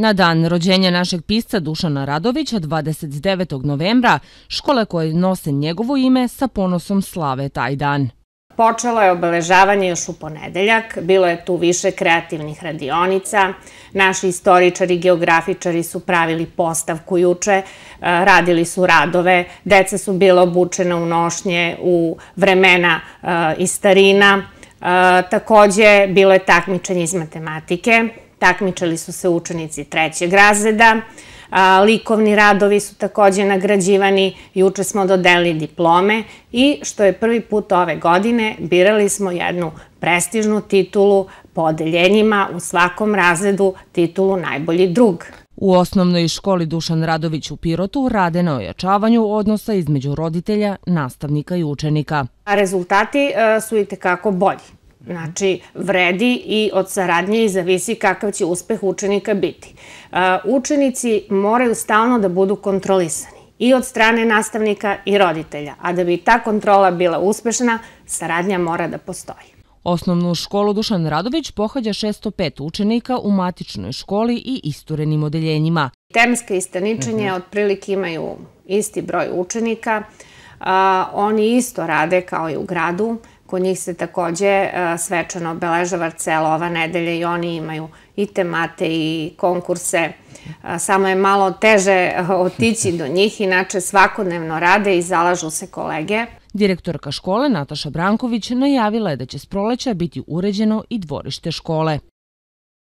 Na dan rođenja našeg pisca Dušana Radovića 29. novembra, škole koje nose njegovo ime sa ponosom slave taj dan. Počelo je obeležavanje još u ponedeljak, bilo je tu više kreativnih radionica, naši istoričari i geografičari su pravili postavku juče, e, radili su radove, deca su bila obučena u nošnje, u vremena e, i starina, e, takođe bilo je takmičenje iz matematike, takmičali su se učenici trećeg razreda, likovni radovi su takođe nagrađivani, juče smo dodelili diplome i što je prvi put ove godine birali smo jednu prestižnu titulu po odeljenjima u svakom razredu titulu najbolji drug. U osnovnoj školi Dušan Radović u Pirotu rade na ojačavanju odnosa između roditelja, nastavnika i učenika. A rezultati e, su i tekako bolji. Znači, vredi i od saradnje i zavisi kakav će uspeh učenika biti. Učenici moraju stalno da budu kontrolisani i od strane nastavnika i roditelja, a da bi ta kontrola bila uspešna, saradnja mora da postoji. Osnovnu školu Dušan Radović pohađa 605 učenika u matičnoj školi i isturenim odeljenjima. Temske istaničenje mhm. otprilike imaju isti broj učenika. Oni isto rade kao i u gradu. Kod njih se takođe e, svečano obeležava cela ova nedelja i oni imaju i temate i konkurse. E, samo je malo teže e, otići do njih, inače svakodnevno rade i zalažu se kolege. Direktorka škole Nataša Branković najavila je da će s proleća biti uređeno i dvorište škole.